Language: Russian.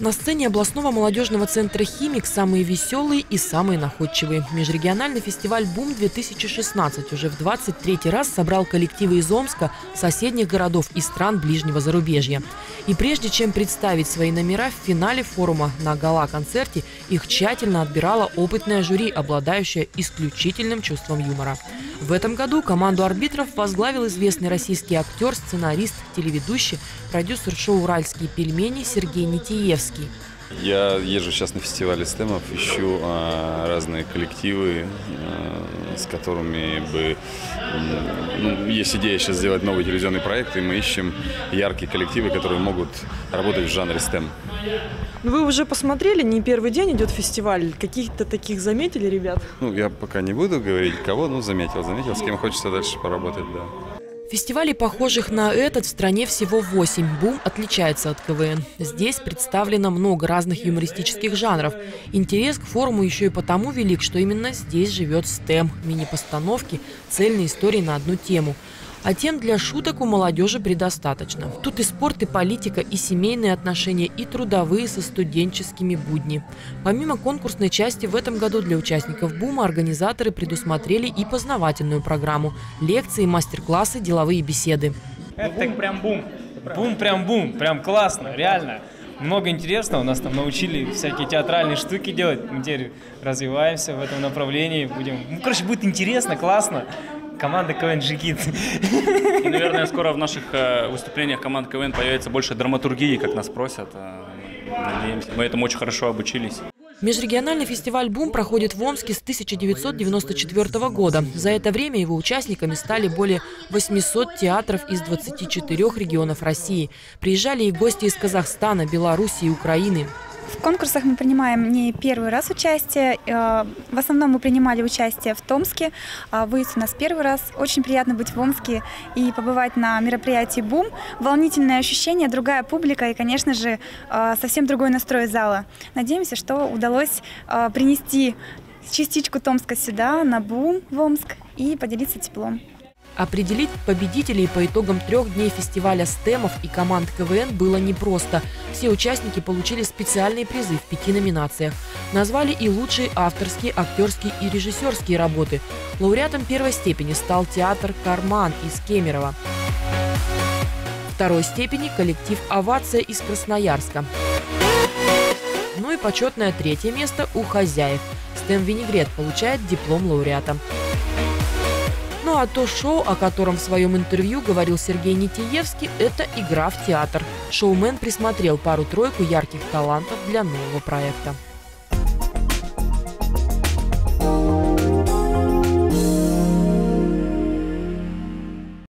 На сцене областного молодежного центра «Химик» самые веселые и самые находчивые. Межрегиональный фестиваль «Бум-2016» уже в 23 раз собрал коллективы из Омска, соседних городов и стран ближнего зарубежья. И прежде чем представить свои номера в финале форума на гала-концерте, их тщательно отбирала опытная жюри, обладающая исключительным чувством юмора. В этом году команду арбитров возглавил известный российский актер, сценарист, телеведущий, продюсер шоу «Уральские пельмени» Сергей Нитиевский. Киевский. Я езжу сейчас на фестивале стемов, ищу а, разные коллективы, а, с которыми бы... Ну, есть идея сейчас сделать новый телевизионный проект, и мы ищем яркие коллективы, которые могут работать в жанре STEM. Ну, вы уже посмотрели, не первый день идет фестиваль. Каких-то таких заметили, ребят? Ну, я пока не буду говорить, кого, ну, заметил, заметил, с кем хочется дальше поработать, да. Фестивалей, похожих на этот, в стране всего 8. Бум отличается от КВН. Здесь представлено много разных юмористических жанров. Интерес к форуму еще и потому велик, что именно здесь живет STEM – мини-постановки, цельные истории на одну тему – а тем для шуток у молодежи предостаточно. Тут и спорт, и политика, и семейные отношения, и трудовые со студенческими будни. Помимо конкурсной части в этом году для участников БУМа организаторы предусмотрели и познавательную программу – лекции, мастер-классы, деловые беседы. Это прям бум. Бум прям бум. Прям классно, реально много интересного. Нас там научили всякие театральные штуки делать. Мы теперь развиваемся в этом направлении. Будем... Ну, короче, будет интересно, классно команда КВН «Жигит». И, наверное, скоро в наших э, выступлениях команд КВН появится больше драматургии, как нас просят. Э, надеемся. Мы этому очень хорошо обучились. Межрегиональный фестиваль «Бум» проходит в Омске с 1994 года. За это время его участниками стали более 800 театров из 24 регионов России. Приезжали и гости из Казахстана, Беларуси и Украины. В конкурсах мы принимаем не первый раз участие. Э, в основном мы принимали участие в Томске. А выезд у нас первый раз. Очень приятно быть в Омске и побывать на мероприятии «Бум». Волнительное ощущение, другая публика и, конечно же, э, совсем другой настрой зала. Надеемся, что удалось э, принести частичку Томска сюда, на «Бум» в Омск и поделиться теплом. Определить победителей по итогам трех дней фестиваля стемов и команд КВН было непросто. Все участники получили специальные призы в пяти номинациях. Назвали и лучшие авторские, актерские и режиссерские работы. Лауреатом первой степени стал театр «Карман» из Кемерово. Второй степени – коллектив «Овация» из Красноярска. Ну и почетное третье место у хозяев. Стем Винегрет получает диплом лауреата. А то шоу, о котором в своем интервью говорил Сергей Нитиевский, это игра в театр. Шоумен присмотрел пару-тройку ярких талантов для нового проекта.